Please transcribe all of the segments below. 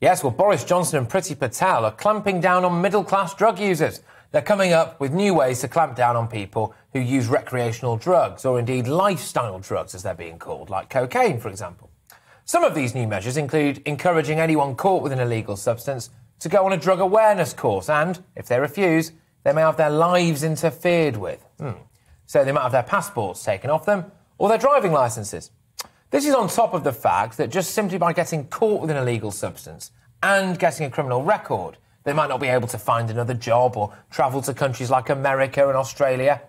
Yes, well, Boris Johnson and Priti Patel are clamping down on middle class drug users. They're coming up with new ways to clamp down on people who use recreational drugs, or indeed lifestyle drugs as they're being called, like cocaine, for example. Some of these new measures include encouraging anyone caught with an illegal substance to go on a drug awareness course, and if they refuse, they may have their lives interfered with. Hmm. So they might have their passports taken off them or their driving licenses. This is on top of the fact that just simply by getting caught with an illegal substance and getting a criminal record, they might not be able to find another job or travel to countries like America and Australia.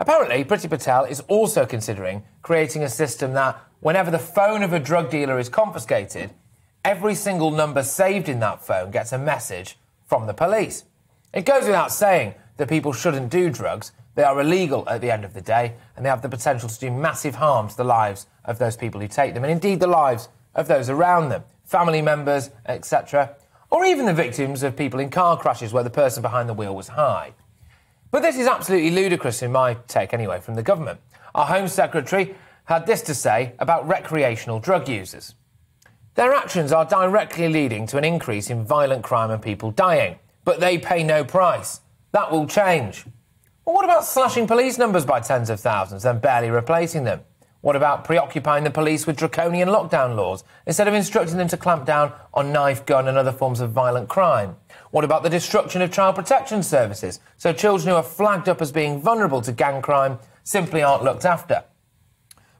Apparently, Priti Patel is also considering creating a system that, whenever the phone of a drug dealer is confiscated, every single number saved in that phone gets a message from the police. It goes without saying that people shouldn't do drugs, they are illegal at the end of the day, and they have the potential to do massive harm to the lives of those people who take them, and indeed the lives of those around them, family members, etc., or even the victims of people in car crashes where the person behind the wheel was high. But this is absolutely ludicrous, in my take anyway, from the government. Our Home Secretary had this to say about recreational drug users. Their actions are directly leading to an increase in violent crime and people dying, but they pay no price. That will change. What about slashing police numbers by tens of thousands and barely replacing them? What about preoccupying the police with draconian lockdown laws instead of instructing them to clamp down on knife, gun, and other forms of violent crime? What about the destruction of child protection services so children who are flagged up as being vulnerable to gang crime simply aren't looked after?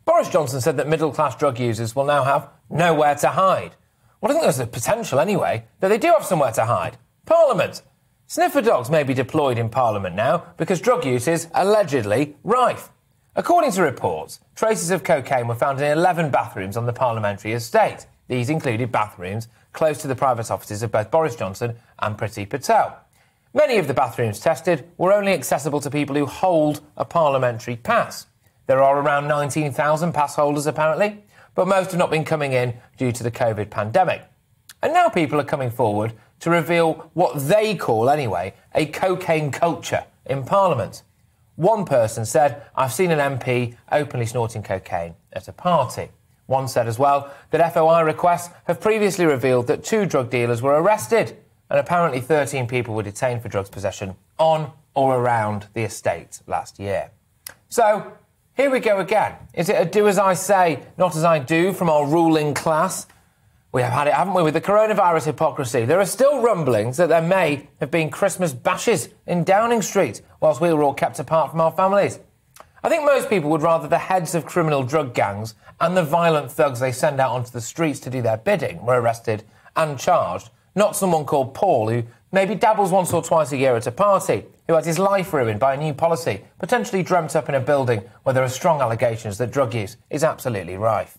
Boris Johnson said that middle class drug users will now have nowhere to hide. Well, I think there's a potential anyway that they do have somewhere to hide. Parliament. Sniffer dogs may be deployed in Parliament now because drug use is allegedly rife. According to reports, traces of cocaine were found in 11 bathrooms on the parliamentary estate. These included bathrooms close to the private offices of both Boris Johnson and Priti Patel. Many of the bathrooms tested were only accessible to people who hold a parliamentary pass. There are around 19,000 pass holders apparently, but most have not been coming in due to the COVID pandemic. And now people are coming forward to reveal what they call, anyway, a cocaine culture in Parliament. One person said, I've seen an MP openly snorting cocaine at a party. One said as well that FOI requests have previously revealed that two drug dealers were arrested and apparently 13 people were detained for drugs possession on or around the estate last year. So, here we go again. Is it a do as I say, not as I do from our ruling class? We have had it, haven't we, with the coronavirus hypocrisy? There are still rumblings that there may have been Christmas bashes in Downing Street whilst we were all kept apart from our families. I think most people would rather the heads of criminal drug gangs and the violent thugs they send out onto the streets to do their bidding were arrested and charged, not someone called Paul who maybe dabbles once or twice a year at a party, who had his life ruined by a new policy, potentially dreamt up in a building where there are strong allegations that drug use is absolutely rife.